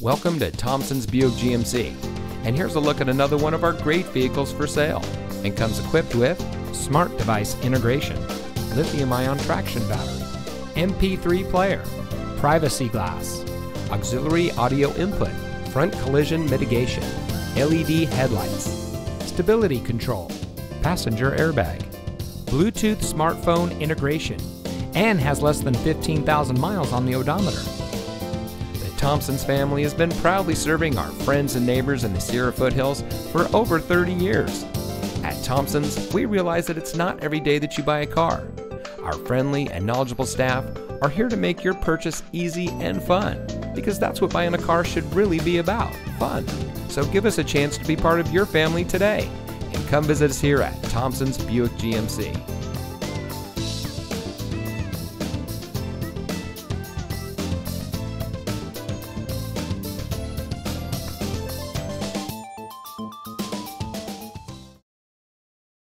Welcome to Thompson's Buick GMC. And here's a look at another one of our great vehicles for sale. And comes equipped with smart device integration, lithium ion traction battery, MP3 player, privacy glass, auxiliary audio input, front collision mitigation, LED headlights, stability control, passenger airbag, Bluetooth smartphone integration, and has less than 15,000 miles on the odometer. Thompsons family has been proudly serving our friends and neighbors in the Sierra foothills for over 30 years. At Thompson's, we realize that it's not every day that you buy a car. Our friendly and knowledgeable staff are here to make your purchase easy and fun, because that's what buying a car should really be about fun. So give us a chance to be part of your family today and come visit us here at Thompson's Buick GMC.